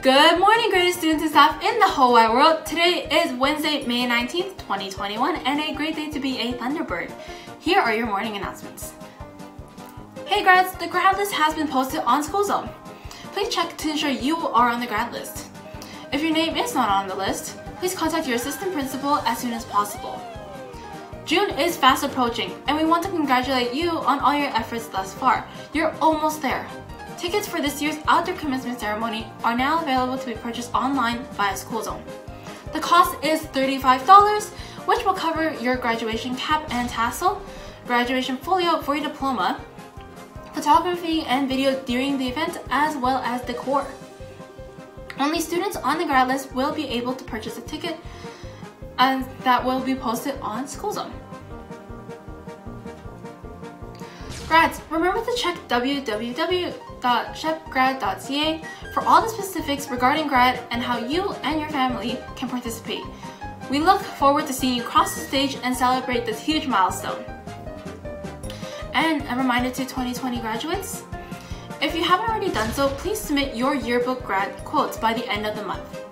Good morning, great students and staff in the whole wide world. Today is Wednesday, May 19th, 2021, and a great day to be a Thunderbird. Here are your morning announcements. Hey grads, the grad list has been posted on SchoolZone. Please check to ensure you are on the grad list. If your name is not on the list, please contact your assistant principal as soon as possible. June is fast approaching, and we want to congratulate you on all your efforts thus far. You're almost there. Tickets for this year's outdoor commencement ceremony are now available to be purchased online via SchoolZone. The cost is $35, which will cover your graduation cap and tassel, graduation folio for your diploma, photography and video during the event, as well as decor. Only students on the grad list will be able to purchase a ticket and that will be posted on SchoolZone. Grads, remember to check www.shepgrad.ca for all the specifics regarding grad and how you and your family can participate. We look forward to seeing you cross the stage and celebrate this huge milestone. And a reminder to 2020 graduates, if you haven't already done so, please submit your yearbook grad quotes by the end of the month.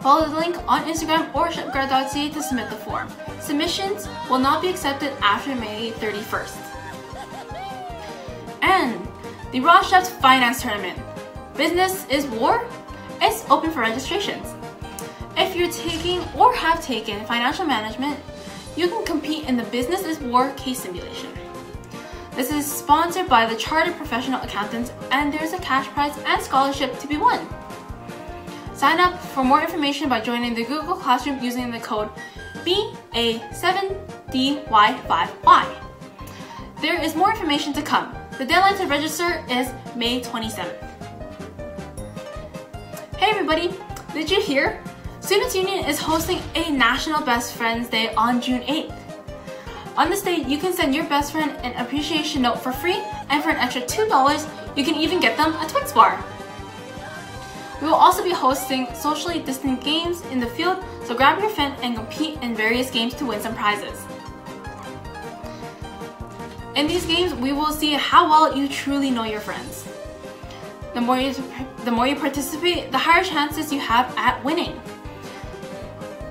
Follow the link on Instagram or shepgrad.ca to submit the form. Submissions will not be accepted after May 31st. And the Ross Finance Tournament. Business is War? It's open for registrations. If you're taking or have taken financial management, you can compete in the Business is War case simulation. This is sponsored by the Chartered Professional Accountants and there's a cash prize and scholarship to be won. Sign up for more information by joining the Google Classroom using the code BA7DY5Y. There is more information to come. The deadline to register is May 27th. Hey everybody, did you hear? Students Union is hosting a National Best Friends Day on June 8th. On this day, you can send your best friend an appreciation note for free, and for an extra $2, you can even get them a Twix bar. We will also be hosting socially distant games in the field, so grab your friend and compete in various games to win some prizes. In these games, we will see how well you truly know your friends. The more you, the more you participate, the higher chances you have at winning.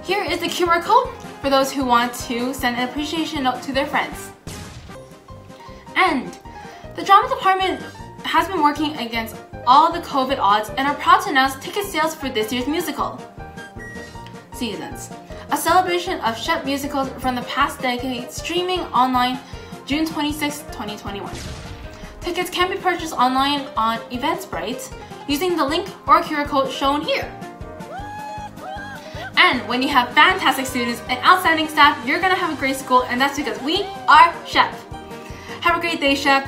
Here is the QR code for those who want to send an appreciation note to their friends. And the drama department has been working against all the COVID odds and are proud to announce ticket sales for this year's musical. Seasons, a celebration of Shep musicals from the past decade streaming online June 26, 2021. Tickets can be purchased online on Eventbrite using the link or QR code shown here. And when you have fantastic students and outstanding staff, you're gonna have a great school and that's because we are Shep. Have a great day, Shep.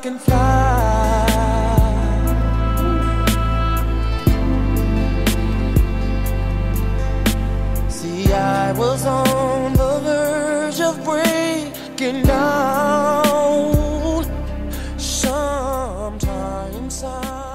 I fly. See, I was on the verge of breaking down. Sometimes I.